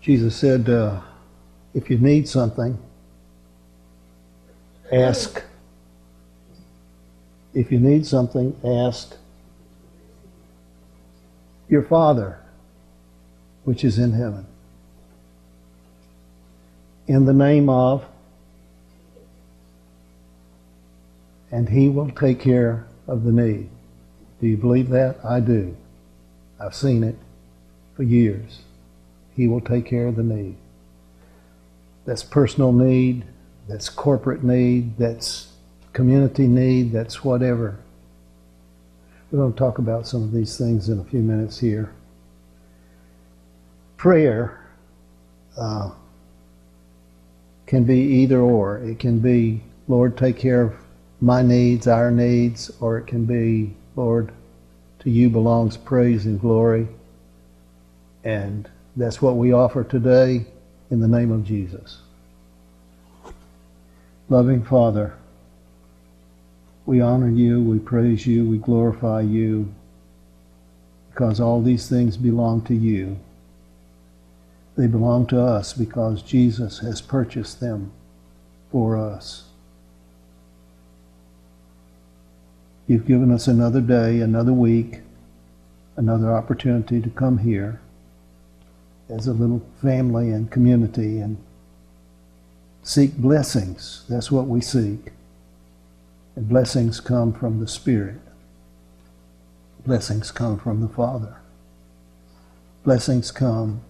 Jesus said, uh, if you need something, ask. If you need something, ask your Father, which is in heaven. In the name of, and He will take care of the need. Do you believe that? I do. I've seen it for years. He will take care of the need. That's personal need, that's corporate need, that's community need, that's whatever. We're going to talk about some of these things in a few minutes here. Prayer uh, can be either or. It can be, Lord, take care of my needs, our needs, or it can be, Lord, to you belongs praise and glory. And that's what we offer today in the name of Jesus. Loving Father, we honor you, we praise you, we glorify you, because all these things belong to you. They belong to us because Jesus has purchased them for us. You've given us another day, another week, another opportunity to come here as a little family and community and seek blessings. That's what we seek. And blessings come from the Spirit. Blessings come from the Father. Blessings come,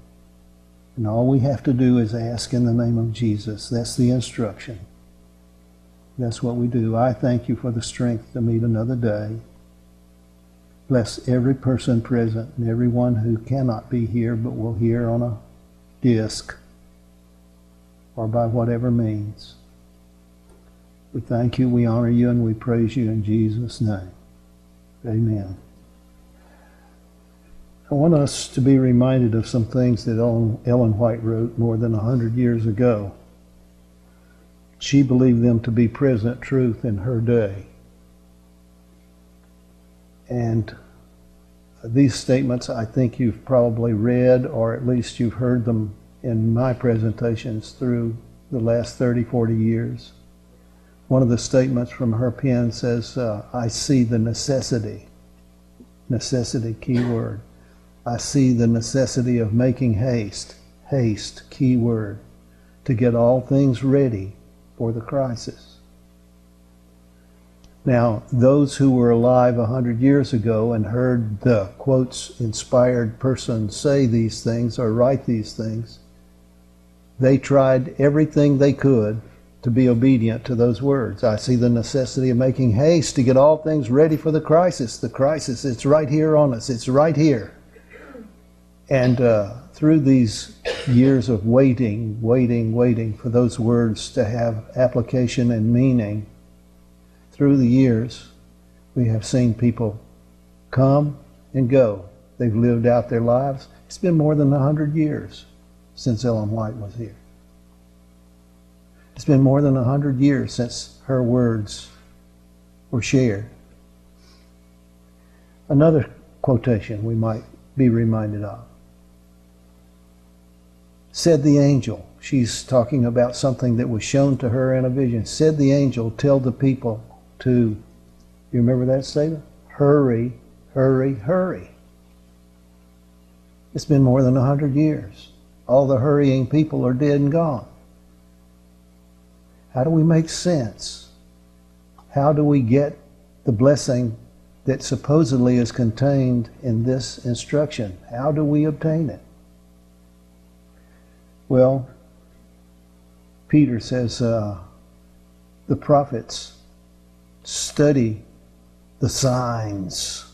and all we have to do is ask in the name of Jesus. That's the instruction. That's what we do. I thank you for the strength to meet another day. Bless every person present and everyone who cannot be here but will hear on a disc or by whatever means. We thank you, we honor you, and we praise you in Jesus' name. Amen. I want us to be reminded of some things that Ellen White wrote more than a hundred years ago. She believed them to be present truth in her day. And these statements, I think you've probably read, or at least you've heard them in my presentations through the last 30, 40 years. One of the statements from her pen says, uh, I see the necessity, necessity, key word. I see the necessity of making haste, haste, key word, to get all things ready for the crisis. Now, those who were alive a hundred years ago and heard the quotes inspired person say these things or write these things, they tried everything they could to be obedient to those words. I see the necessity of making haste to get all things ready for the crisis. The crisis, it's right here on us, it's right here. And uh, through these years of waiting, waiting, waiting for those words to have application and meaning, through the years, we have seen people come and go. They've lived out their lives. It's been more than a hundred years since Ellen White was here. It's been more than a hundred years since her words were shared. Another quotation we might be reminded of. Said the angel, she's talking about something that was shown to her in a vision. Said the angel, tell the people, to, you remember that statement? Hurry, hurry, hurry. It's been more than a hundred years. All the hurrying people are dead and gone. How do we make sense? How do we get the blessing that supposedly is contained in this instruction? How do we obtain it? Well, Peter says uh, the prophets study the signs.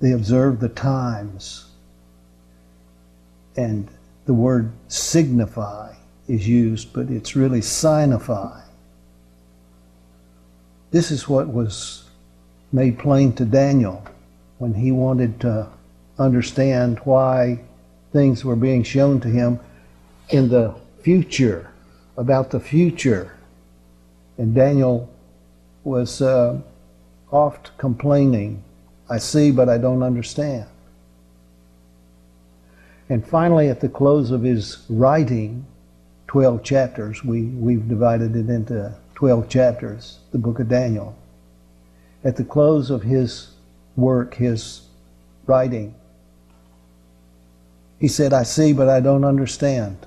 They observe the times. And the word signify is used, but it's really signify. This is what was made plain to Daniel when he wanted to understand why things were being shown to him in the future about the future. And Daniel was uh, oft complaining, I see, but I don't understand. And finally, at the close of his writing, 12 chapters, we, we've divided it into 12 chapters, the book of Daniel. At the close of his work, his writing, he said, I see, but I don't understand.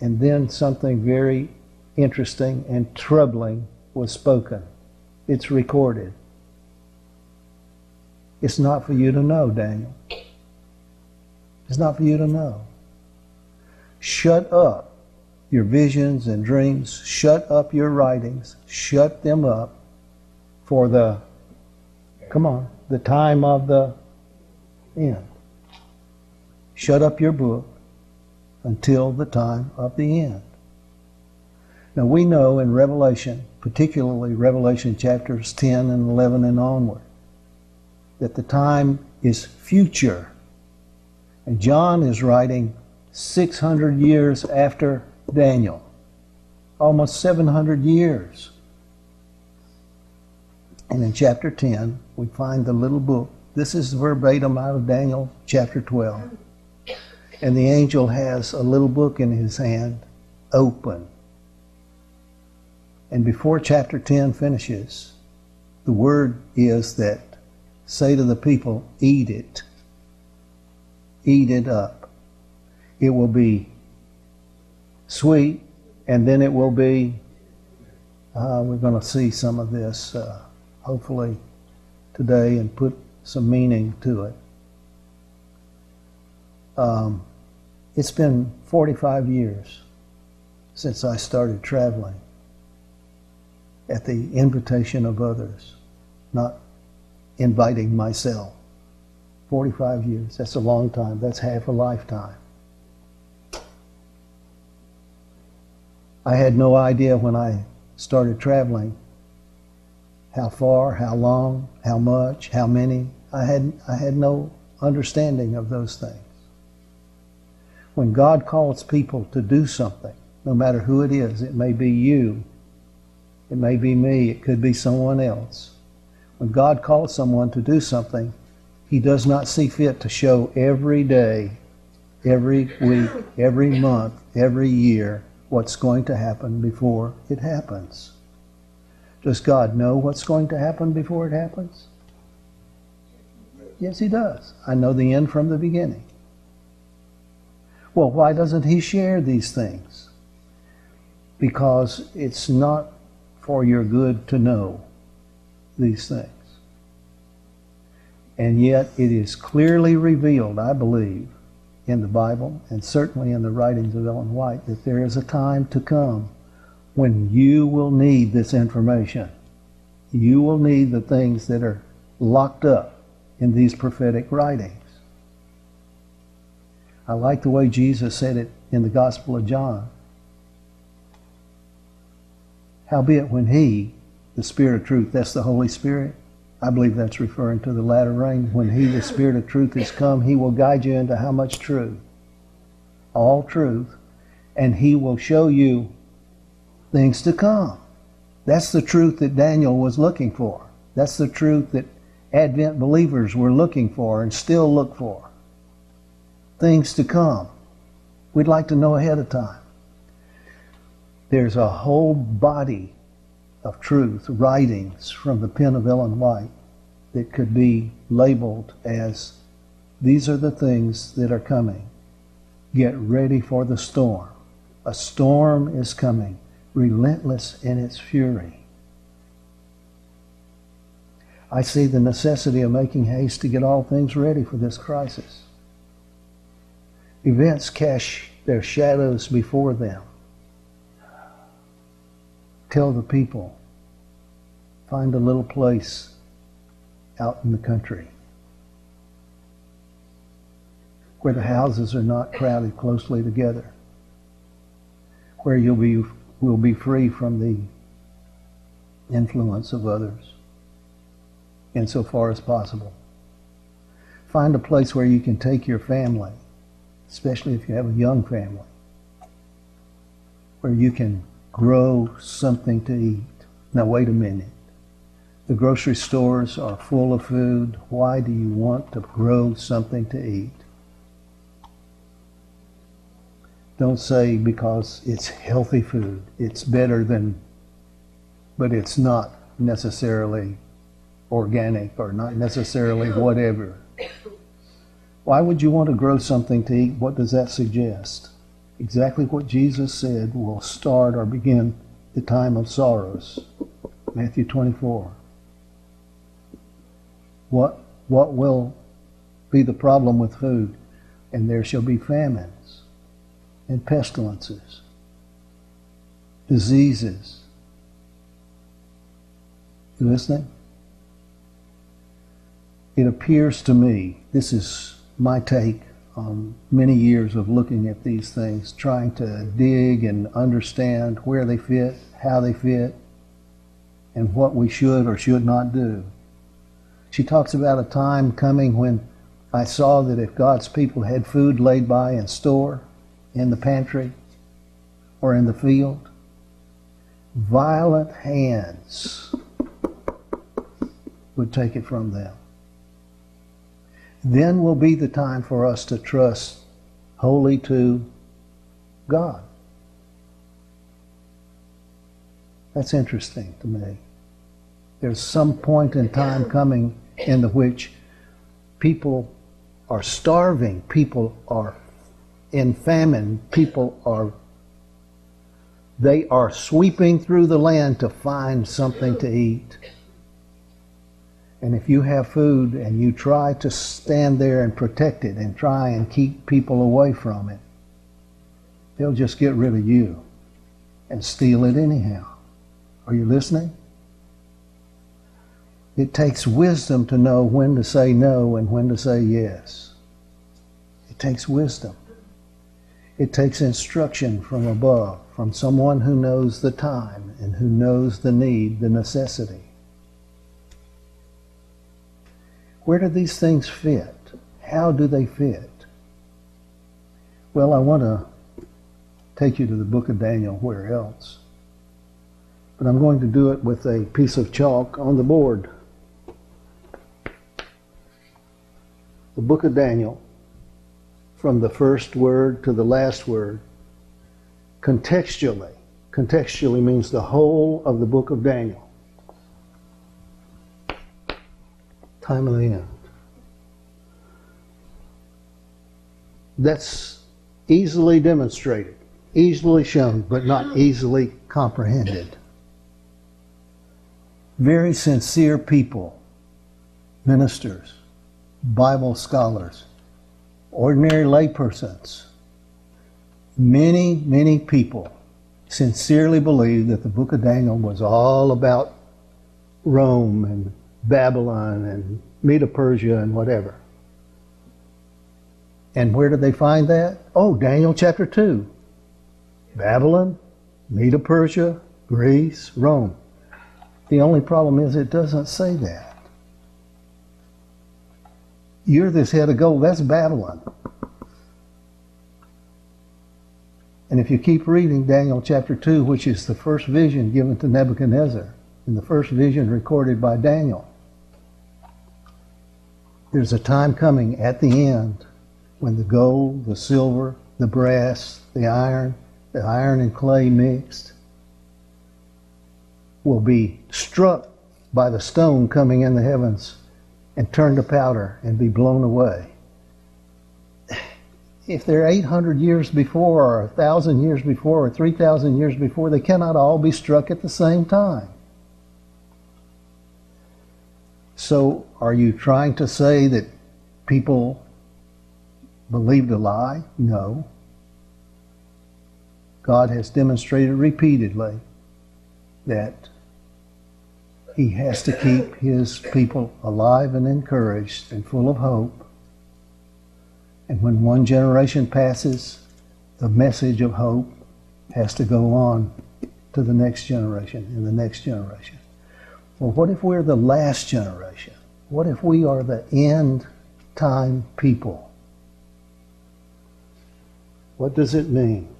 And then something very interesting and troubling was spoken. It's recorded. It's not for you to know, Daniel. It's not for you to know. Shut up your visions and dreams. Shut up your writings. Shut them up for the, come on, the time of the end. Shut up your book until the time of the end. Now we know in Revelation, particularly Revelation chapters 10 and 11 and onward, that the time is future and John is writing 600 years after Daniel, almost 700 years. And in chapter 10, we find the little book. This is verbatim out of Daniel chapter 12. And the angel has a little book in his hand, open. And before chapter 10 finishes, the word is that say to the people, eat it eat it up. It will be sweet, and then it will be. Uh, we're going to see some of this uh, hopefully today and put some meaning to it. Um, it's been 45 years since I started traveling at the invitation of others, not inviting myself. 45 years. That's a long time. That's half a lifetime. I had no idea when I started traveling how far, how long, how much, how many. I had, I had no understanding of those things. When God calls people to do something, no matter who it is, it may be you, it may be me, it could be someone else. When God calls someone to do something, he does not see fit to show every day, every week, every month, every year what's going to happen before it happens. Does God know what's going to happen before it happens? Yes, He does. I know the end from the beginning. Well, why doesn't He share these things? Because it's not for your good to know these things. And yet it is clearly revealed, I believe, in the Bible and certainly in the writings of Ellen White that there is a time to come when you will need this information. You will need the things that are locked up in these prophetic writings. I like the way Jesus said it in the Gospel of John. Howbeit, when He, the Spirit of truth, that's the Holy Spirit, I believe that's referring to the latter rain. When He, the Spirit of truth, is come, He will guide you into how much truth? All truth. And He will show you things to come. That's the truth that Daniel was looking for. That's the truth that Advent believers were looking for and still look for. Things to come. We'd like to know ahead of time. There's a whole body of truth, writings from the pen of Ellen White that could be labeled as these are the things that are coming. Get ready for the storm. A storm is coming, relentless in its fury. I see the necessity of making haste to get all things ready for this crisis. Events cast their shadows before them tell the people find a little place out in the country where the houses are not crowded closely together, where you'll be will be free from the influence of others insofar as possible. Find a place where you can take your family, especially if you have a young family, where you can grow something to eat. Now, wait a minute. The grocery stores are full of food. Why do you want to grow something to eat? Don't say because it's healthy food. It's better than, but it's not necessarily organic or not necessarily whatever. Why would you want to grow something to eat? What does that suggest? Exactly what Jesus said will start or begin the time of sorrows. Matthew 24. What, what will be the problem with food? And there shall be famines and pestilences, diseases. You listening? It appears to me, this is my take on many years of looking at these things, trying to dig and understand where they fit, how they fit, and what we should or should not do. She talks about a time coming when I saw that if God's people had food laid by in store, in the pantry, or in the field, violent hands would take it from them. Then will be the time for us to trust wholly to God. That's interesting to me. There's some point in time coming in the which people are starving, people are in famine, people are they are sweeping through the land to find something to eat. And if you have food and you try to stand there and protect it and try and keep people away from it, they'll just get rid of you and steal it anyhow. Are you listening? It takes wisdom to know when to say no and when to say yes. It takes wisdom. It takes instruction from above, from someone who knows the time and who knows the need, the necessity. Where do these things fit? How do they fit? Well, I want to take you to the book of Daniel, where else? But I'm going to do it with a piece of chalk on the board. The book of Daniel, from the first word to the last word, contextually. Contextually means the whole of the book of Daniel. Time of the end. That's easily demonstrated, easily shown, but not hmm. easily comprehended. Very sincere people, ministers, Bible scholars, ordinary laypersons, many, many people sincerely believe that the book of Daniel was all about Rome and Babylon and Medo Persia and whatever. And where did they find that? Oh, Daniel chapter 2. Babylon, Medo Persia, Greece, Rome. The only problem is it doesn't say that. You're this head of gold, that's Babylon. And if you keep reading Daniel chapter 2, which is the first vision given to Nebuchadnezzar, and the first vision recorded by Daniel, there's a time coming at the end when the gold, the silver, the brass, the iron, the iron and clay mixed will be struck by the stone coming in the heavens and turned to powder and be blown away. If they're 800 years before, or 1,000 years before, or 3,000 years before, they cannot all be struck at the same time. So, are you trying to say that people believed a lie? No. God has demonstrated repeatedly that He has to keep His people alive and encouraged and full of hope. And when one generation passes, the message of hope has to go on to the next generation and the next generation. Well, what if we're the last generation? What if we are the end time people? What does it mean?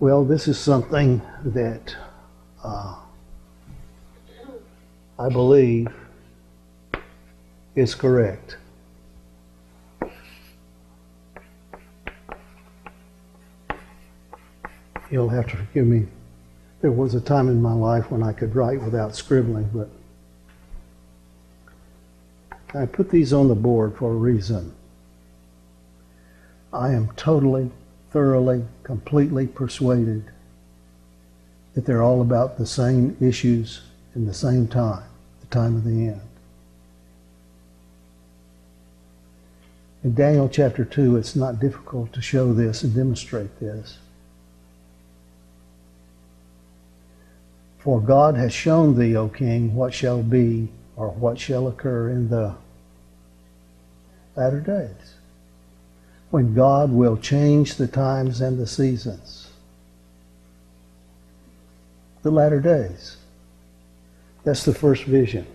Well, this is something that uh, I believe is correct. You'll have to forgive me. There was a time in my life when I could write without scribbling, but I put these on the board for a reason. I am totally, thoroughly, completely persuaded that they're all about the same issues in the same time, the time of the end. In Daniel chapter 2, it's not difficult to show this and demonstrate this. For God has shown thee, O king, what shall be or what shall occur in the latter days, when God will change the times and the seasons. The latter days. That's the first vision.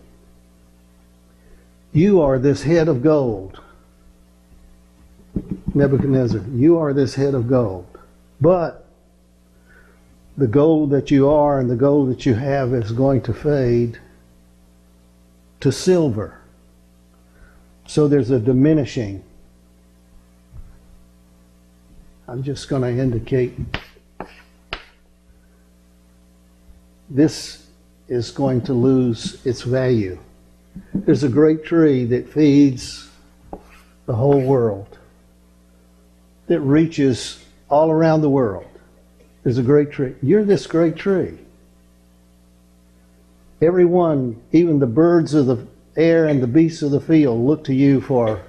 You are this head of gold. Nebuchadnezzar, you are this head of gold. But the gold that you are and the gold that you have is going to fade to silver. So there's a diminishing. I'm just going to indicate this is going to lose its value. There's a great tree that feeds the whole world, that reaches all around the world. There's a great tree. You're this great tree. Everyone, even the birds of the air and the beasts of the field, look to you for.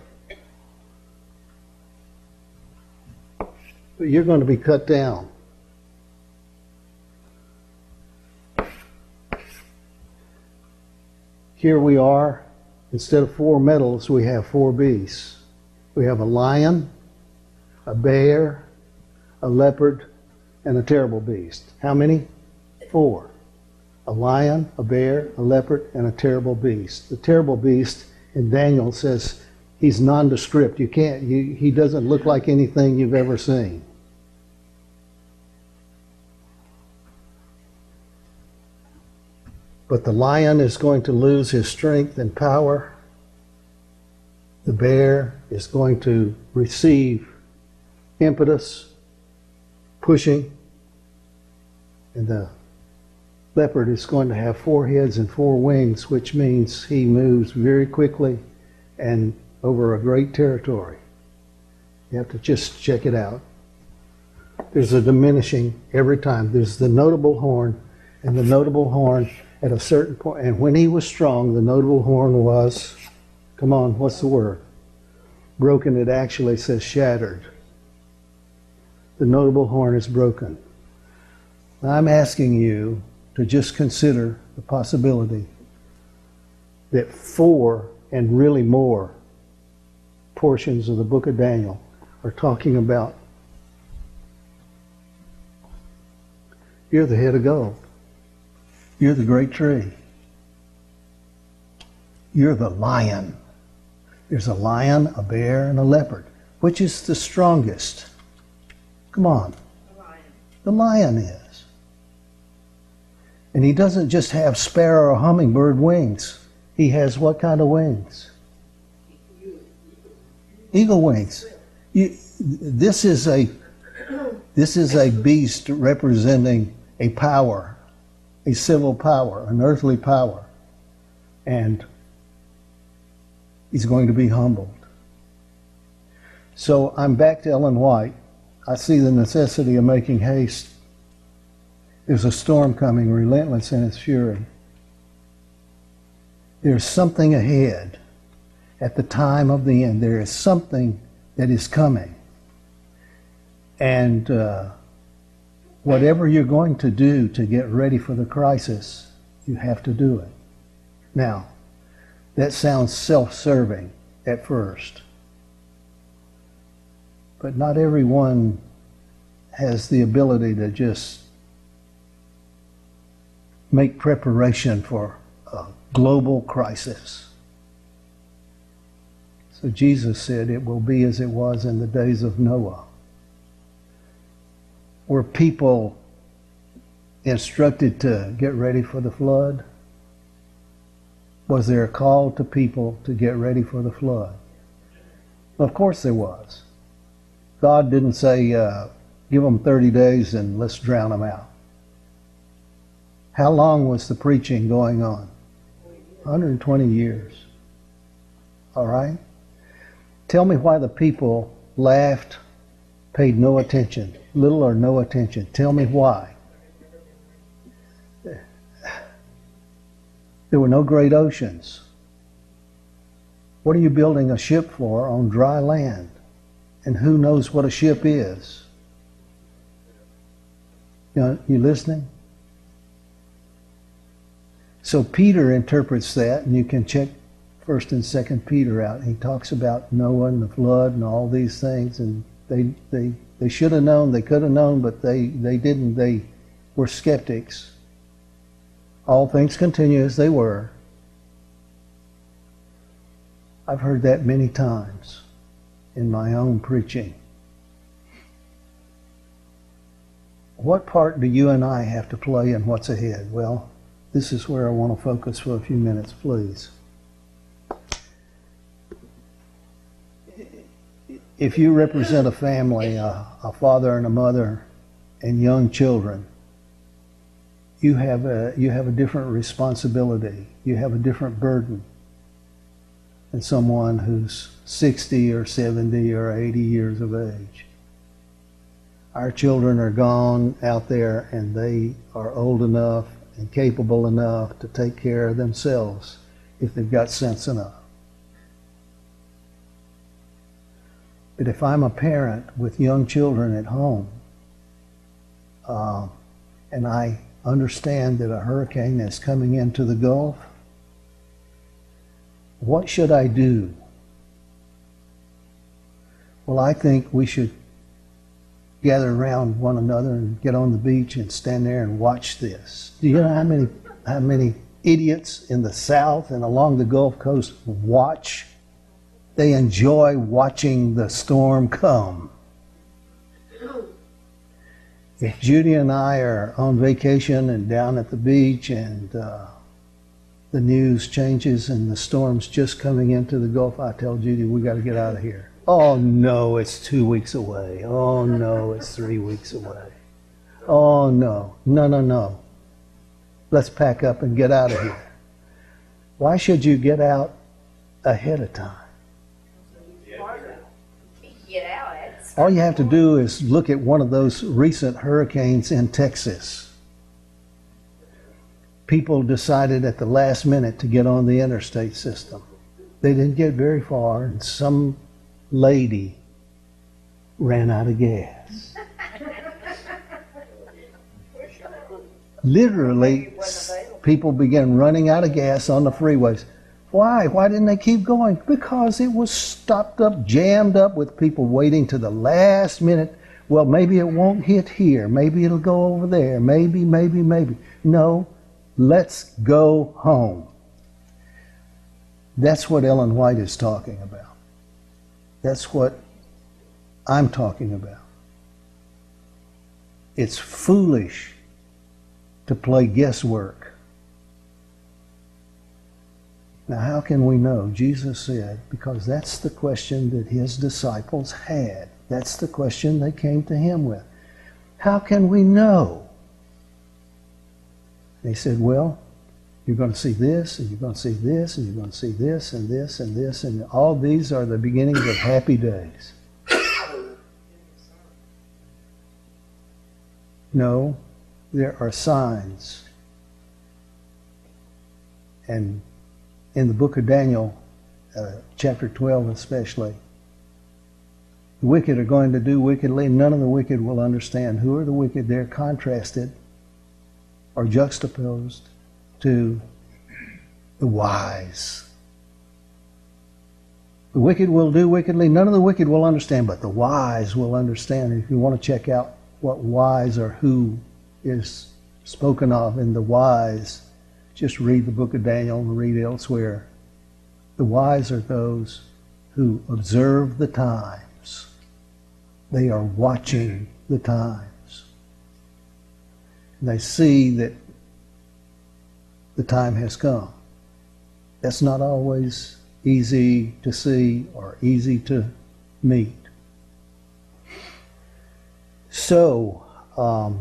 You're going to be cut down. Here we are, instead of four metals, we have four beasts. We have a lion, a bear, a leopard, and a terrible beast. How many? Four. A lion, a bear, a leopard, and a terrible beast. The terrible beast in Daniel says he's nondescript. You can't. You, he doesn't look like anything you've ever seen. But the lion is going to lose his strength and power. The bear is going to receive impetus, pushing. And the leopard is going to have four heads and four wings, which means he moves very quickly and over a great territory. You have to just check it out. There's a diminishing every time. There's the notable horn, and the notable horn at a certain point. and when he was strong, the notable horn was, come on, what's the word? Broken, it actually says shattered. The notable horn is broken. I'm asking you to just consider the possibility that four and really more portions of the book of Daniel are talking about you're the head of gold. You're the great tree. You're the lion. There's a lion, a bear, and a leopard. Which is the strongest? Come on. The lion. The lion is. And he doesn't just have sparrow or hummingbird wings. He has what kind of wings? Eagle wings. You, this is a this is a beast representing a power a civil power, an earthly power, and he's going to be humbled. So I'm back to Ellen White. I see the necessity of making haste. There's a storm coming, relentless in its fury. There's something ahead at the time of the end. There is something that is coming. And uh, whatever you're going to do to get ready for the crisis, you have to do it. Now, that sounds self serving at first, but not everyone has the ability to just make preparation for a global crisis. So Jesus said, It will be as it was in the days of Noah. where people instructed to get ready for the flood? Was there a call to people to get ready for the flood? Of course there was. God didn't say, uh, give them 30 days and let's drown them out. How long was the preaching going on? 120 years. All right? Tell me why the people laughed, paid no attention, little or no attention. Tell me why. There were no great oceans. What are you building a ship for on dry land? And who knows what a ship is? You, know, you listening? So Peter interprets that, and you can check First and Second Peter out. He talks about Noah and the flood and all these things, and they they they should have known, they could have known, but they they didn't. They were skeptics. All things continue as they were. I've heard that many times in my own preaching. What part do you and I have to play in what's ahead? Well, this is where I want to focus for a few minutes, please. If you represent a family, a, a father and a mother, and young children, you have a you have a different responsibility. You have a different burden than someone who's 60 or 70 or 80 years of age. Our children are gone out there and they are old enough and capable enough to take care of themselves if they've got sense enough. But if I'm a parent with young children at home, uh, and I understand that a hurricane is coming into the Gulf, what should I do? Well, I think we should gather around one another and get on the beach and stand there and watch this. Do you know how many how many idiots in the South and along the Gulf Coast watch? They enjoy watching the storm come. If Judy and I are on vacation and down at the beach and uh, the news changes and the storm's just coming into the Gulf, I tell Judy, we got to get out of here. Oh no, it's two weeks away. Oh no, it's three weeks away. Oh no, no, no, no. Let's pack up and get out of here. Why should you get out ahead of time? All you have to do is look at one of those recent hurricanes in Texas. People decided at the last minute to get on the interstate system. They didn't get very far, and some lady ran out of gas. Literally, people began running out of gas on the freeways. Why? Why didn't they keep going? Because it was stopped up, jammed up with people waiting to the last minute. Well, maybe it won't hit here. Maybe it'll go over there. Maybe, maybe, maybe. No, let's go home. That's what Ellen White is talking about. That's what I'm talking about. It's foolish to play guesswork. Now, how can we know? Jesus said, because that's the question that his disciples had. That's the question they came to him with. How can we know? They said, well, you're going to see this, and you're going to see this, and you're going to see this, and this, and this, and all these are the beginnings of happy days. No, there are signs. And in the book of Daniel, uh, chapter 12 especially, the wicked are going to do wickedly. None of the wicked will understand. Who are the wicked? They're contrasted or juxtaposed to the wise. The wicked will do wickedly. None of the wicked will understand, but the wise will understand. If you want to check out what wise or who is spoken of in the wise, just read the book of Daniel and read elsewhere. The wise are those who observe the times. They are watching the times. they see that the time has come. That's not always easy to see or easy to meet. So, um,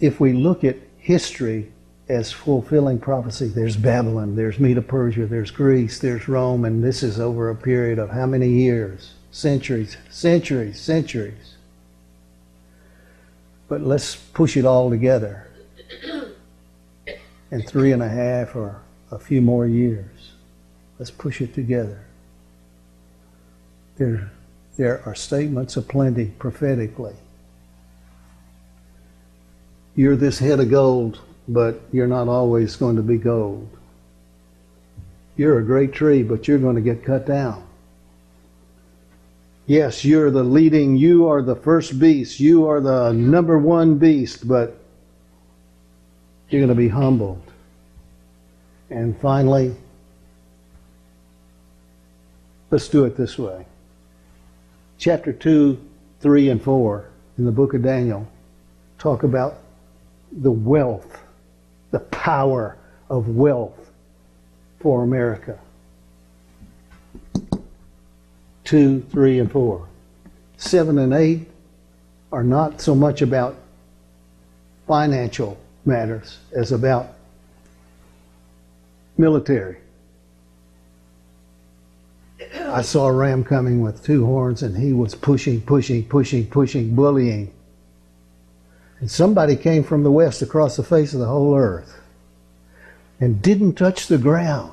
if we look at history as fulfilling prophecy, there's Babylon, there's Medo Persia, there's Greece, there's Rome, and this is over a period of how many years? Centuries, centuries, centuries. But let's push it all together in three and a half or a few more years. Let's push it together. There, there are statements aplenty prophetically. You're this head of gold, but you're not always going to be gold. You're a great tree, but you're going to get cut down. Yes, you're the leading, you are the first beast, you are the number one beast, but you're going to be humbled. And finally, let's do it this way. Chapter 2, 3, and 4 in the book of Daniel talk about the wealth, the power of wealth for America. 2, 3, and 4. 7 and 8 are not so much about financial matters as about military. I saw a ram coming with two horns and he was pushing, pushing, pushing, pushing, bullying. And somebody came from the west across the face of the whole earth and didn't touch the ground.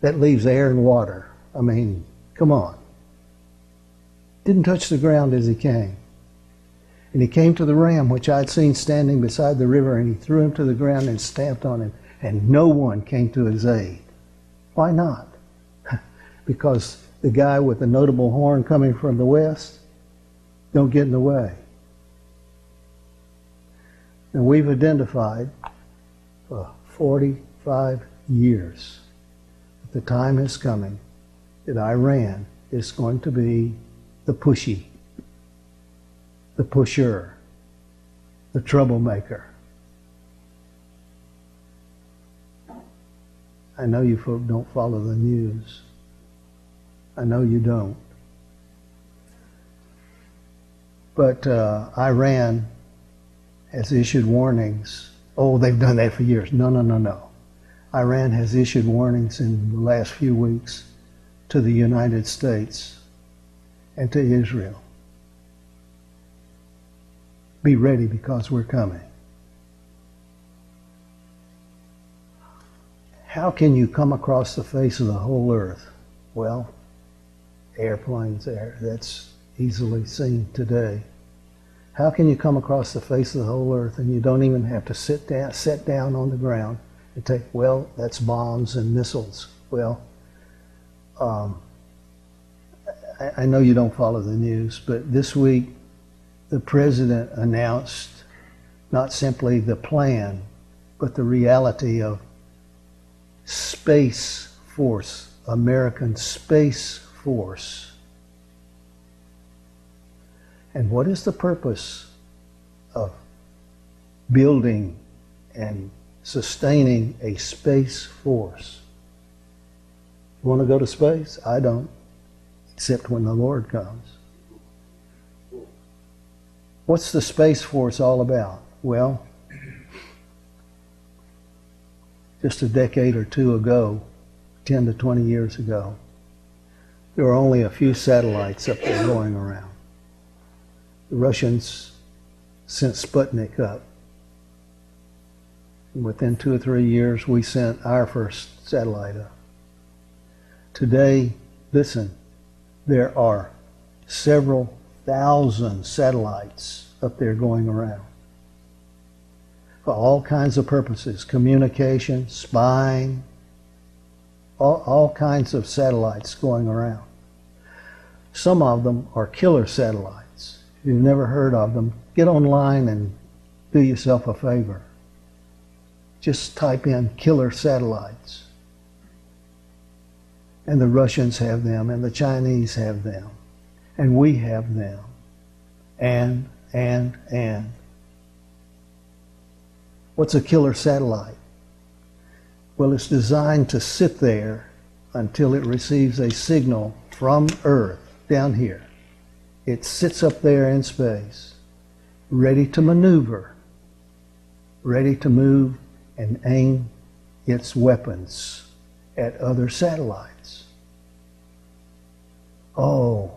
That leaves air and water. I mean, come on didn't touch the ground as he came. And he came to the ram, which I'd seen standing beside the river, and he threw him to the ground and stamped on him, and no one came to his aid. Why not? because the guy with the notable horn coming from the west don't get in the way. And we've identified for 45 years that the time is coming that Iran is going to be the pushy, the pusher, the troublemaker. I know you folk don't follow the news. I know you don't. But uh, Iran has issued warnings. Oh, they've done that for years. No, no, no, no. Iran has issued warnings in the last few weeks to the United States and to Israel. Be ready because we're coming. How can you come across the face of the whole earth? Well, airplanes there, that's easily seen today. How can you come across the face of the whole earth and you don't even have to sit down, sit down on the ground and take, well, that's bombs and missiles. Well, um, I know you don't follow the news, but this week the president announced not simply the plan, but the reality of Space Force, American Space Force. And what is the purpose of building and sustaining a space force? You want to go to space? I don't except when the Lord comes. What's the Space Force all about? Well, just a decade or two ago, 10 to 20 years ago, there were only a few satellites up there going around. The Russians sent Sputnik up. And within two or three years, we sent our first satellite up. Today, listen, there are several thousand satellites up there going around for all kinds of purposes communication, spying, all, all kinds of satellites going around. Some of them are killer satellites. If you've never heard of them, get online and do yourself a favor. Just type in killer satellites and the Russians have them, and the Chinese have them, and we have them, and, and, and. What's a killer satellite? Well, it's designed to sit there until it receives a signal from Earth down here. It sits up there in space, ready to maneuver, ready to move and aim its weapons at other satellites. Oh,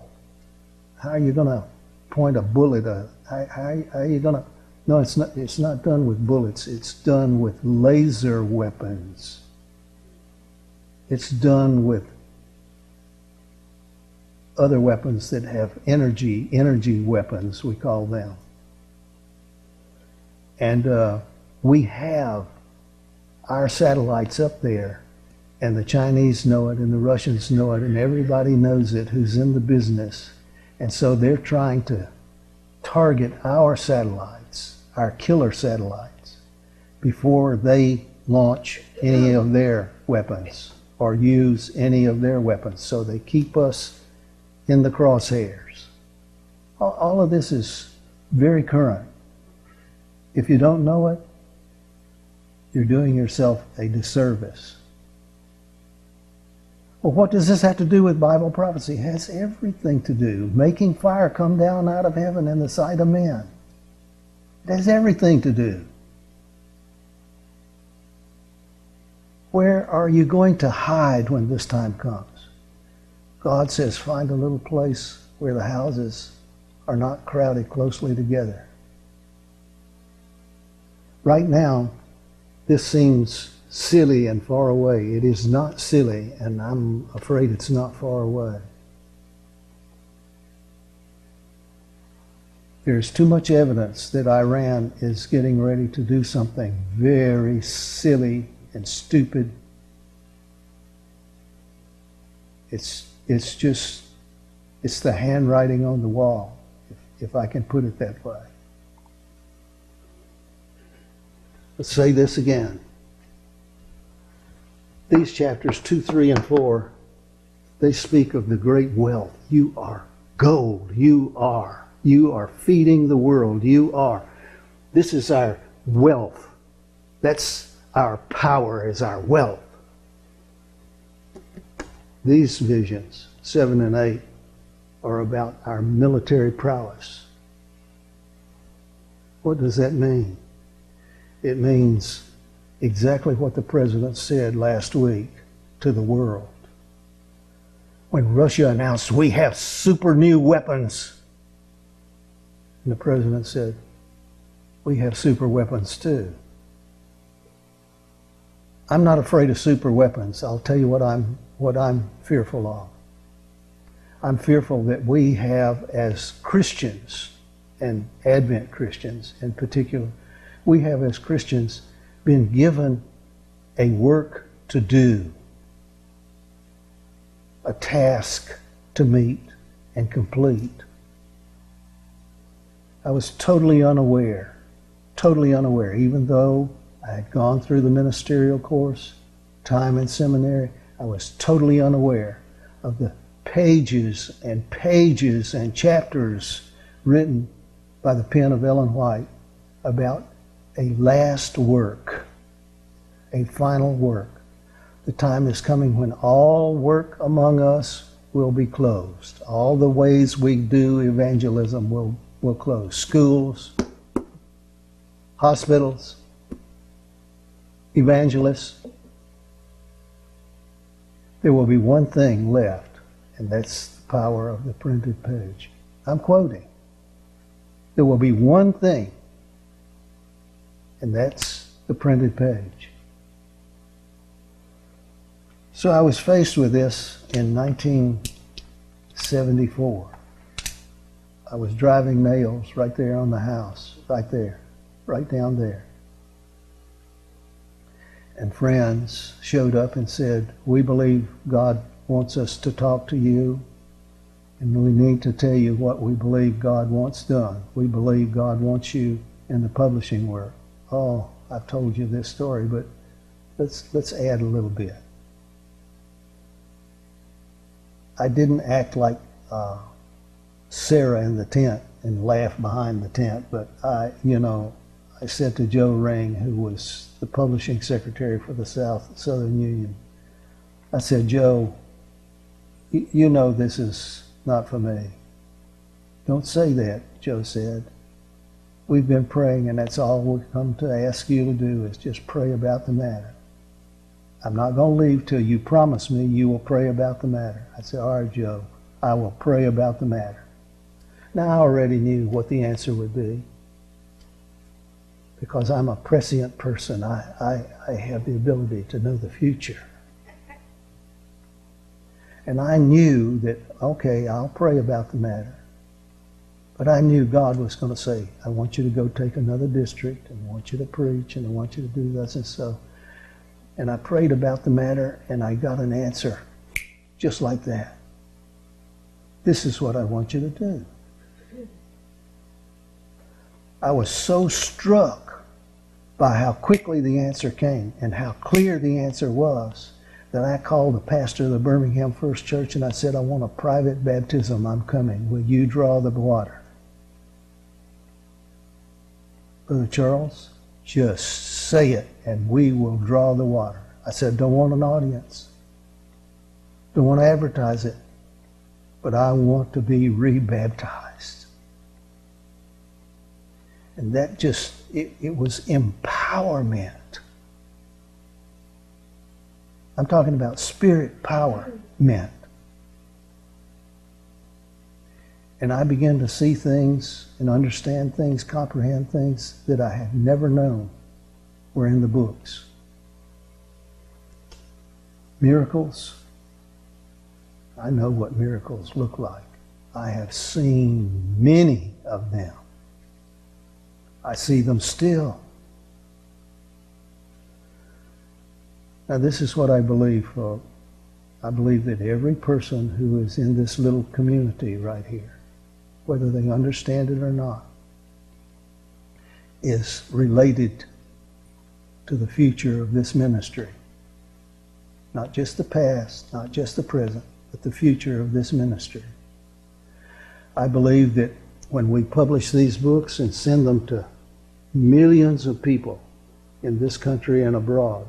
how are you going to point a bullet? Uh, how, how, how are you going to? No, it's not. It's not done with bullets. It's done with laser weapons. It's done with other weapons that have energy, energy weapons, we call them. And uh, we have our satellites up there, and the Chinese know it, and the Russians know it, and everybody knows it who's in the business. And so they're trying to target our satellites, our killer satellites, before they launch any of their weapons or use any of their weapons. So they keep us in the crosshairs. All of this is very current. If you don't know it, you're doing yourself a disservice. Well, what does this have to do with Bible prophecy? It has everything to do. Making fire come down out of heaven in the sight of men. Has everything to do. Where are you going to hide when this time comes? God says, find a little place where the houses are not crowded closely together. Right now, this seems silly and far away. It is not silly, and I'm afraid it's not far away. There's too much evidence that Iran is getting ready to do something very silly and stupid. It's, it's just, it's the handwriting on the wall, if, if I can put it that way. Let's say this again these chapters 2, 3, and 4, they speak of the great wealth. You are gold. You are. You are feeding the world. You are. This is our wealth. That's our power, is our wealth. These visions, 7 and 8, are about our military prowess. What does that mean? It means exactly what the president said last week to the world. When Russia announced, we have super new weapons, and the president said, we have super weapons too. I'm not afraid of super weapons. I'll tell you what I'm, what I'm fearful of. I'm fearful that we have, as Christians, and Advent Christians in particular, we have as Christians been given a work to do, a task to meet and complete. I was totally unaware, totally unaware, even though I had gone through the ministerial course, time in seminary, I was totally unaware of the pages and pages and chapters written by the pen of Ellen White about a last work, a final work. The time is coming when all work among us will be closed. All the ways we do evangelism will, will close. Schools, hospitals, evangelists. There will be one thing left, and that's the power of the printed page. I'm quoting. There will be one thing and that's the printed page. So I was faced with this in 1974. I was driving nails right there on the house, right there, right down there. And friends showed up and said, We believe God wants us to talk to you, and we need to tell you what we believe God wants done. We believe God wants you in the publishing work oh, I've told you this story, but let's, let's add a little bit. I didn't act like uh, Sarah in the tent and laugh behind the tent, but I, you know, I said to Joe Ring, who was the publishing secretary for the South Southern Union, I said, Joe, you know this is not for me. Don't say that, Joe said. We've been praying, and that's all we've come to ask you to do is just pray about the matter. I'm not going to leave till you promise me you will pray about the matter. I said, All right, Joe, I will pray about the matter. Now, I already knew what the answer would be because I'm a prescient person. I, I, I have the ability to know the future. And I knew that, okay, I'll pray about the matter. But I knew God was going to say, I want you to go take another district, and I want you to preach, and I want you to do this and so. And I prayed about the matter, and I got an answer just like that. This is what I want you to do. I was so struck by how quickly the answer came and how clear the answer was that I called the pastor of the Birmingham First Church and I said, I want a private baptism. I'm coming. Will you draw the water? Brother Charles, just say it and we will draw the water. I said, don't want an audience. Don't want to advertise it. But I want to be rebaptized. And that just, it, it was empowerment. I'm talking about spirit power meant. And I began to see things and understand things, comprehend things that I had never known were in the books. Miracles. I know what miracles look like. I have seen many of them. I see them still. Now, this is what I believe, folks. I believe that every person who is in this little community right here whether they understand it or not, is related to the future of this ministry. Not just the past, not just the present, but the future of this ministry. I believe that when we publish these books and send them to millions of people in this country and abroad,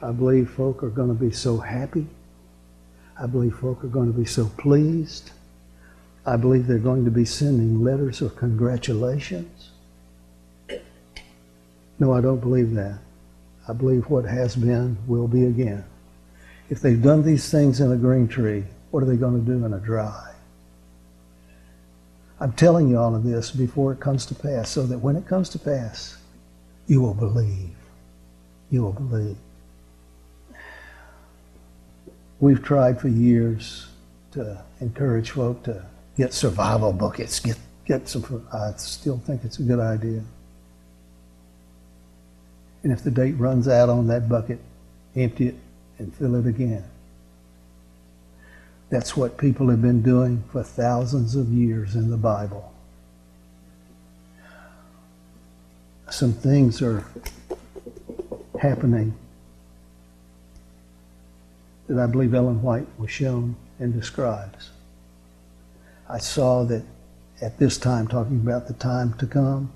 I believe folk are going to be so happy. I believe folk are going to be so pleased. I believe they're going to be sending letters of congratulations. No, I don't believe that. I believe what has been will be again. If they've done these things in a green tree, what are they going to do in a dry? I'm telling you all of this before it comes to pass, so that when it comes to pass, you will believe. You will believe. We've tried for years to encourage folk to get survival buckets, get, get some, I still think it's a good idea. And if the date runs out on that bucket, empty it and fill it again. That's what people have been doing for thousands of years in the Bible. Some things are happening that I believe Ellen White was shown and describes. I saw that at this time, talking about the time to come,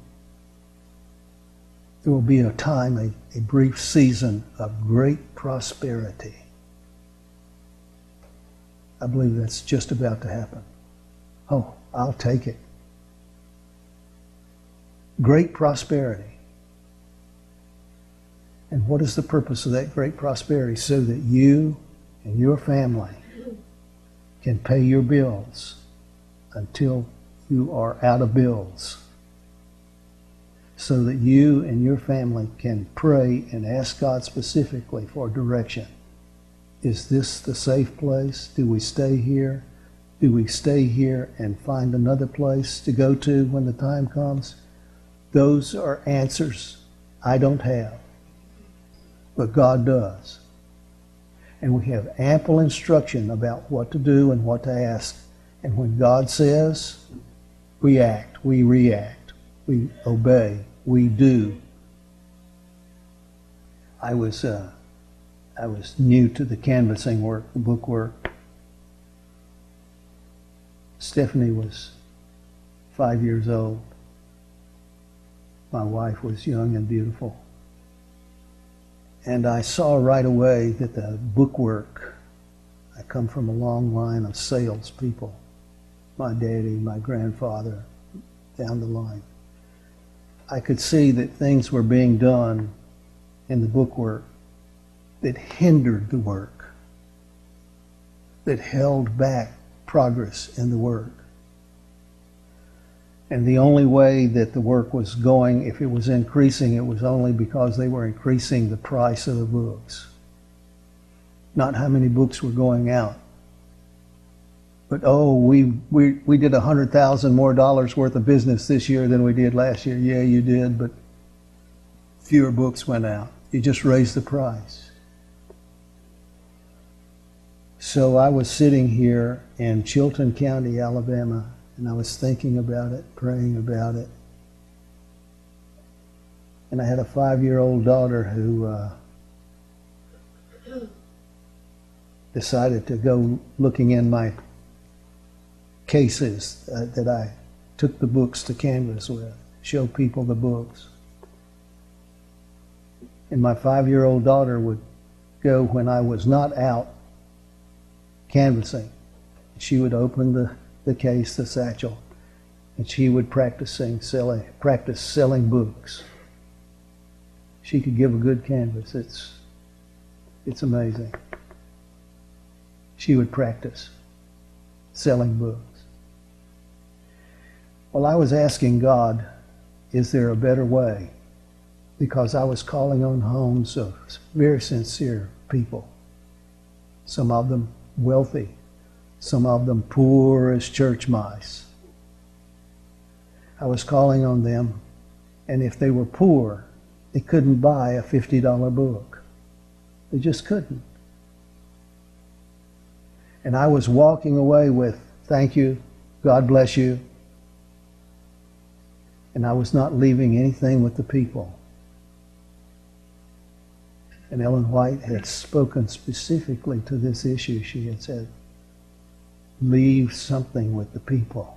there will be a time, a, a brief season of great prosperity. I believe that's just about to happen. Oh, I'll take it. Great prosperity. And what is the purpose of that great prosperity? So that you and your family can pay your bills until you are out of bills so that you and your family can pray and ask God specifically for direction. Is this the safe place? Do we stay here? Do we stay here and find another place to go to when the time comes? Those are answers I don't have, but God does. And we have ample instruction about what to do and what to ask and when God says, we act, we react, we obey, we do. I was uh, I was new to the canvassing work, the book work. Stephanie was five years old. My wife was young and beautiful. And I saw right away that the bookwork, I come from a long line of salespeople. My daddy, my grandfather, down the line. I could see that things were being done in the bookwork that hindered the work, that held back progress in the work. And the only way that the work was going, if it was increasing, it was only because they were increasing the price of the books. Not how many books were going out. But oh, we, we, we did a hundred thousand more dollars worth of business this year than we did last year. Yeah, you did, but fewer books went out. You just raised the price. So I was sitting here in Chilton County, Alabama, and I was thinking about it, praying about it. And I had a five year old daughter who uh, decided to go looking in my cases uh, that I took the books to canvas with, show people the books. And my five year old daughter would go when I was not out canvassing. She would open the the case, the satchel, and she would practicing selling, practice selling books. She could give a good canvas. It's, it's amazing. She would practice selling books. Well, I was asking God, is there a better way? Because I was calling on homes of very sincere people, some of them wealthy, some of them poor as church mice. I was calling on them, and if they were poor, they couldn't buy a $50 book. They just couldn't. And I was walking away with, thank you, God bless you. And I was not leaving anything with the people. And Ellen White had spoken specifically to this issue. She had said, leave something with the people.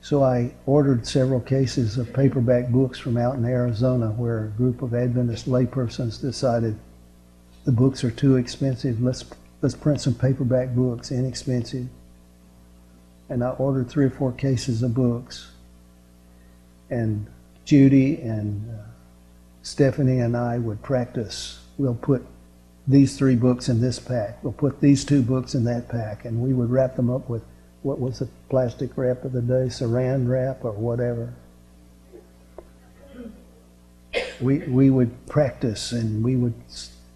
So I ordered several cases of paperback books from out in Arizona where a group of Adventist laypersons decided the books are too expensive. Let's, let's print some paperback books, inexpensive. And I ordered three or four cases of books. And Judy and uh, Stephanie and I would practice. We'll put these three books in this pack. We'll put these two books in that pack. And we would wrap them up with what was the plastic wrap of the day, saran wrap or whatever. We, we would practice and we would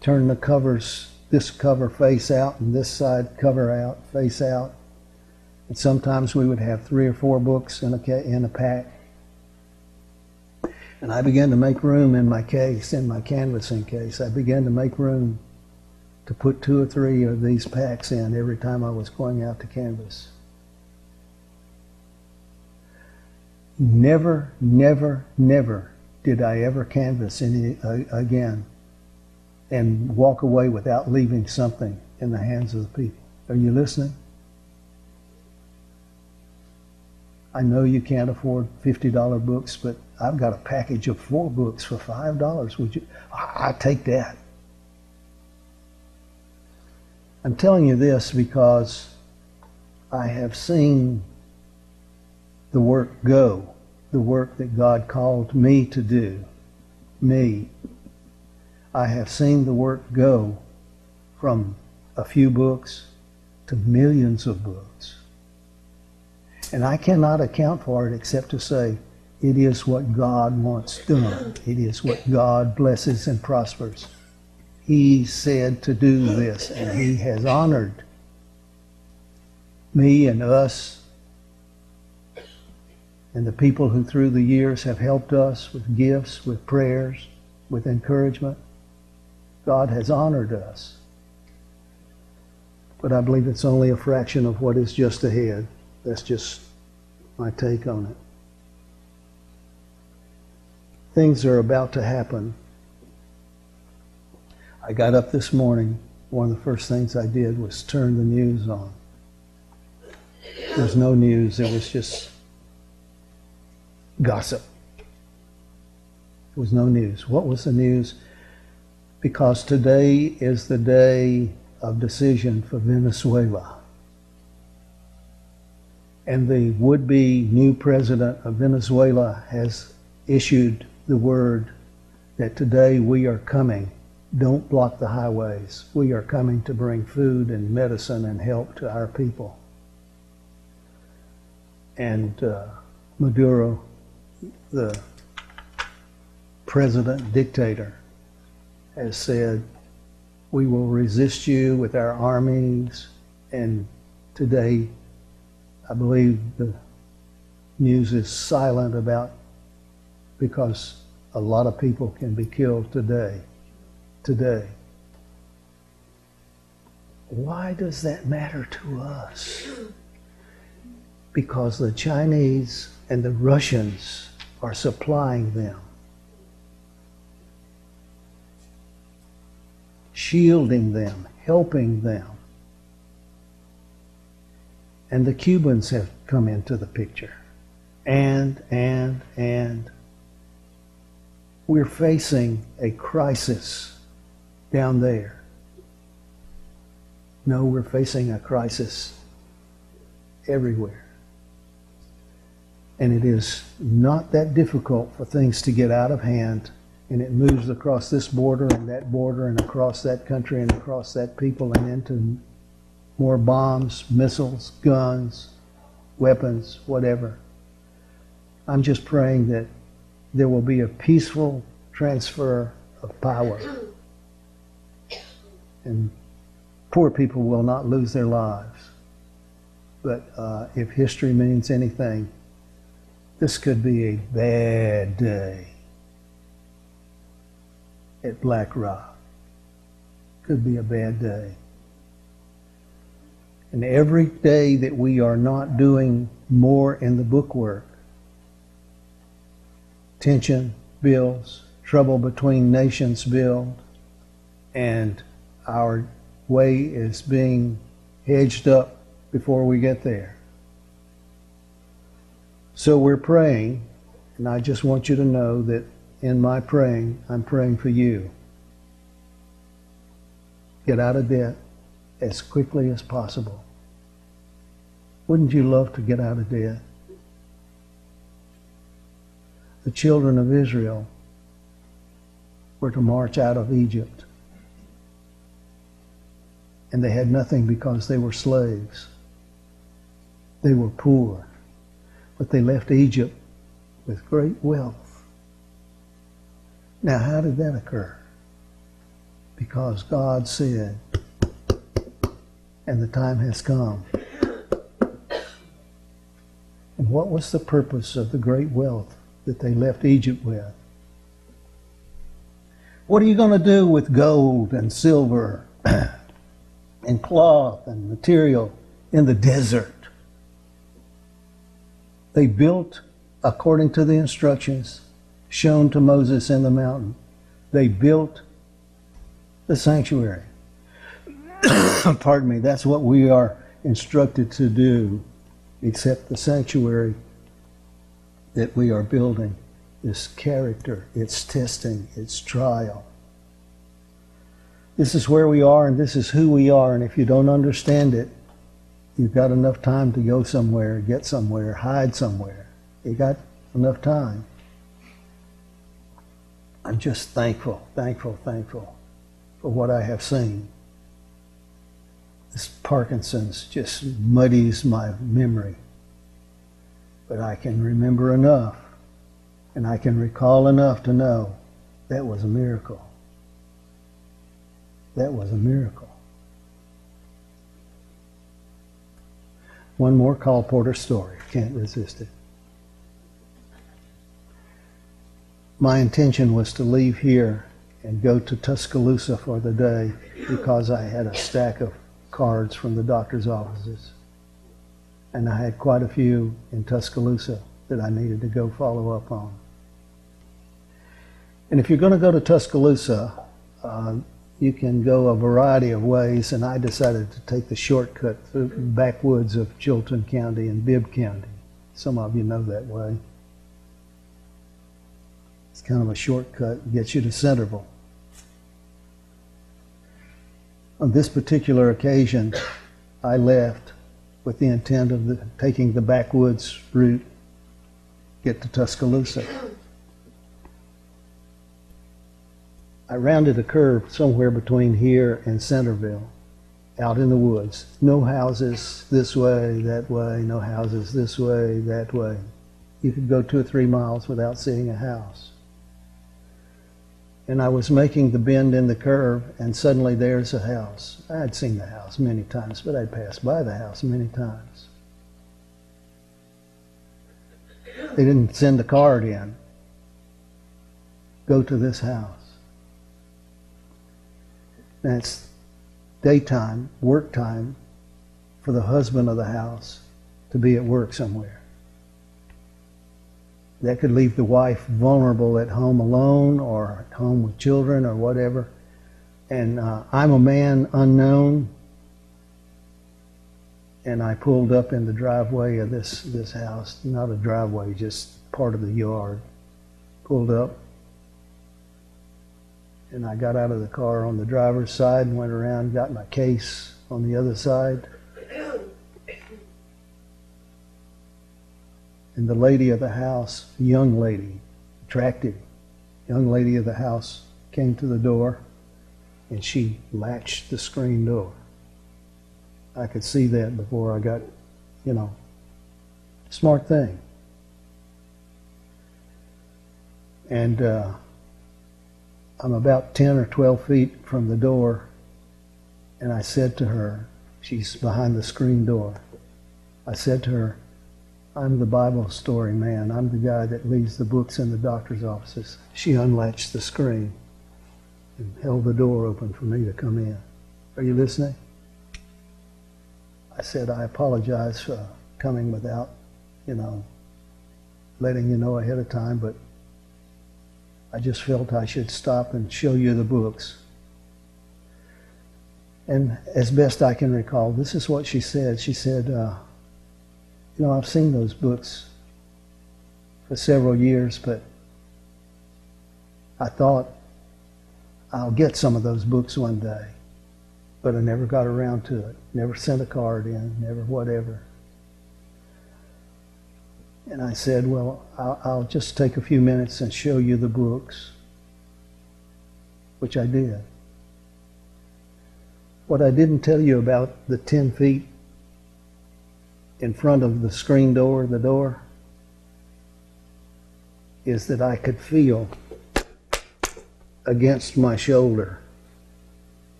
turn the covers, this cover face out and this side cover out, face out. And sometimes we would have three or four books in a, in a pack. And I began to make room in my case, in my canvassing case. I began to make room to put two or three of these packs in every time I was going out to canvas. Never, never, never did I ever canvas any uh, again and walk away without leaving something in the hands of the people. Are you listening? I know you can't afford $50 books, but I've got a package of four books for $5. Would you? I, take that. I'm telling you this because I have seen the work go, the work that God called me to do. Me. I have seen the work go from a few books to millions of books. And I cannot account for it except to say it is what God wants done. It is what God blesses and prospers he said to do this, and he has honored me and us and the people who through the years have helped us with gifts, with prayers, with encouragement. God has honored us. But I believe it's only a fraction of what is just ahead. That's just my take on it. Things are about to happen I got up this morning. One of the first things I did was turn the news on. There was no news. It was just gossip. There was no news. What was the news? Because today is the day of decision for Venezuela. And the would be new president of Venezuela has issued the word that today we are coming. Don't block the highways. We are coming to bring food and medicine and help to our people. And uh, Maduro, the president dictator, has said, We will resist you with our armies. And today, I believe the news is silent about because a lot of people can be killed today. Today. Why does that matter to us? Because the Chinese and the Russians are supplying them, shielding them, helping them. And the Cubans have come into the picture. And, and, and we're facing a crisis down there. No, we're facing a crisis everywhere. And it is not that difficult for things to get out of hand. And it moves across this border and that border and across that country and across that people and into more bombs, missiles, guns, weapons, whatever. I'm just praying that there will be a peaceful transfer of power. And poor people will not lose their lives. But uh, if history means anything, this could be a bad day at Black Rock. Could be a bad day. And every day that we are not doing more in the bookwork, tension builds, trouble between nations build, and our way is being hedged up before we get there. So we're praying, and I just want you to know that in my praying, I'm praying for you. Get out of debt as quickly as possible. Wouldn't you love to get out of debt? The children of Israel were to march out of Egypt. And they had nothing because they were slaves. They were poor. But they left Egypt with great wealth. Now, how did that occur? Because God said, and the time has come. And what was the purpose of the great wealth that they left Egypt with? What are you going to do with gold and silver and cloth and material in the desert? They built according to the instructions shown to Moses in the mountain. They built the sanctuary. Pardon me, that's what we are instructed to do, except the sanctuary that we are building is character, it's testing, it's trial. This is where we are and this is who we are, and if you don't understand it, You've got enough time to go somewhere, get somewhere, hide somewhere. You got enough time. I'm just thankful, thankful, thankful for what I have seen. This Parkinson's just muddies my memory. But I can remember enough, and I can recall enough to know that was a miracle. That was a miracle. One more colporteur story. Can't resist it. My intention was to leave here and go to Tuscaloosa for the day because I had a stack of cards from the doctor's offices. And I had quite a few in Tuscaloosa that I needed to go follow up on. And if you're going to go to Tuscaloosa, uh, you can go a variety of ways, and I decided to take the shortcut through the backwoods of Chilton County and Bibb County. Some of you know that way. It's kind of a shortcut, gets you to Centerville. On this particular occasion, I left with the intent of the, taking the backwoods route, get to Tuscaloosa. I rounded a curve somewhere between here and Centerville, out in the woods. No houses this way, that way, no houses this way, that way. You could go two or three miles without seeing a house. And I was making the bend in the curve, and suddenly there's a house. I'd seen the house many times, but I'd passed by the house many times. They didn't send a card in. Go to this house. It's daytime, work time, for the husband of the house to be at work somewhere. That could leave the wife vulnerable at home alone or at home with children or whatever. And uh, I'm a man unknown, and I pulled up in the driveway of this, this house. Not a driveway, just part of the yard. Pulled up, and I got out of the car on the driver's side and went around, got my case on the other side. And the lady of the house, a young lady, attractive young lady of the house, came to the door and she latched the screen door. I could see that before I got, you know, smart thing. And uh, I'm about 10 or 12 feet from the door, and I said to her, she's behind the screen door, I said to her, I'm the Bible story man. I'm the guy that leaves the books in the doctor's offices. She unlatched the screen and held the door open for me to come in. Are you listening? I said, I apologize for coming without, you know, letting you know ahead of time, but I just felt I should stop and show you the books. And as best I can recall, this is what she said. She said, uh, You know, I've seen those books for several years, but I thought I'll get some of those books one day. But I never got around to it. Never sent a card in, never whatever. And I said, Well, I'll, I'll, just take a few minutes and show you the books, which I did. What I didn't tell you about the 10 feet in front of the screen door, the door, is that I could feel against my shoulder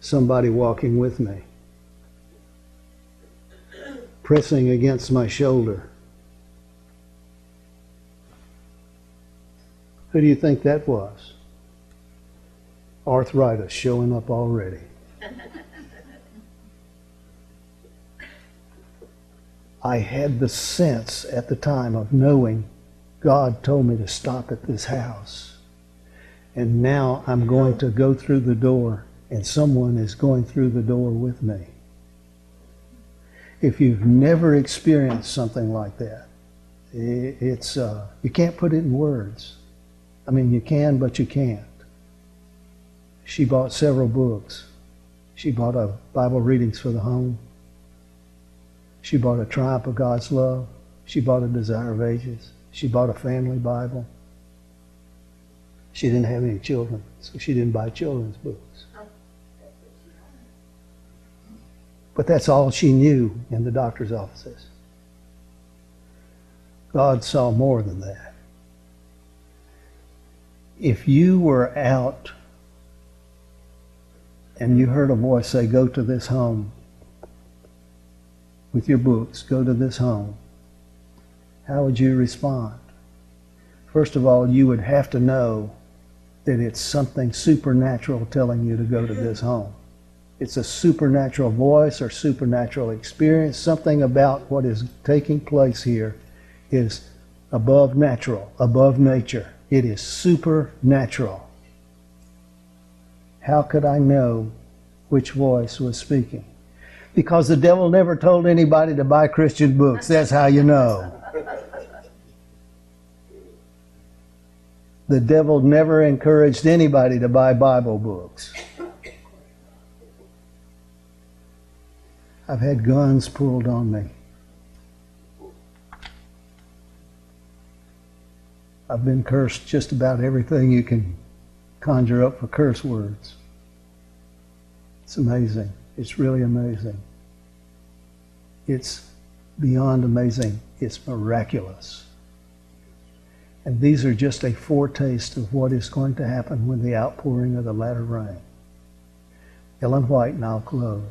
somebody walking with me pressing against my shoulder. Who do you think that was? Arthritis showing up already. I had the sense at the time of knowing God told me to stop at this house. And now I'm going to go through the door, and someone is going through the door with me if you've never experienced something like that, it's uh, you can't put it in words. I mean, you can, but you can't. She bought several books. She bought a Bible readings for the home. She bought a Triumph of God's Love. She bought a Desire of Ages. She bought a family Bible. She didn't have any children, so she didn't buy children's books. But that's all she knew in the doctor's offices. God saw more than that. If you were out and you heard a voice say, Go to this home with your books, go to this home, how would you respond? First of all, you would have to know that it's something supernatural telling you to go to this home. It's a supernatural voice or supernatural experience. Something about what is taking place here is above natural, above nature. It is supernatural. How could I know which voice was speaking? Because the devil never told anybody to buy Christian books. That's how you know. the devil never encouraged anybody to buy Bible books. I've had guns pulled on me. I've been cursed just about everything you can conjure up for curse words. It's amazing. It's really amazing. It's beyond amazing. It's miraculous. And these are just a foretaste of what is going to happen when the outpouring of the latter rain. Ellen White, now close.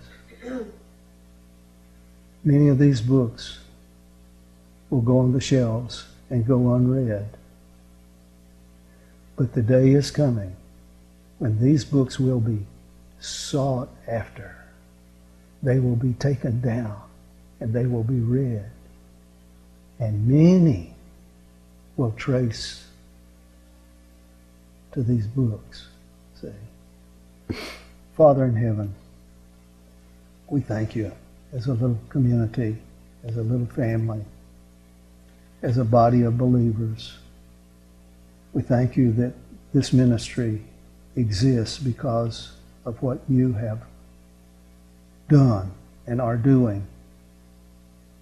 Many of these books will go on the shelves and go unread. But the day is coming when these books will be sought after. They will be taken down and they will be read. And many will trace to these books. See? Father in heaven, we thank you as a little community, as a little family, as a body of believers. We thank you that this ministry exists because of what you have done and are doing.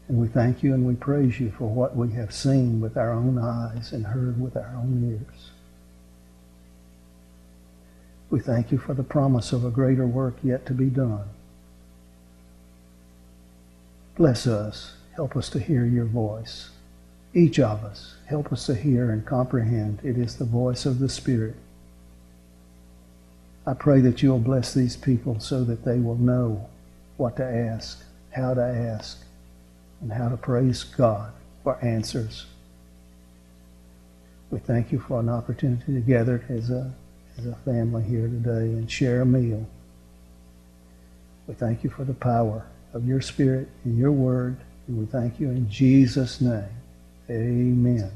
And we thank you and we praise you for what we have seen with our own eyes and heard with our own ears. We thank you for the promise of a greater work yet to be done. Bless us. Help us to hear your voice. Each of us, help us to hear and comprehend it is the voice of the Spirit. I pray that you'll bless these people so that they will know what to ask, how to ask, and how to praise God for answers. We thank you for an opportunity to gather as a, as a family here today and share a meal. We thank you for the power of your Spirit and your word, and we thank you in Jesus' name. Amen.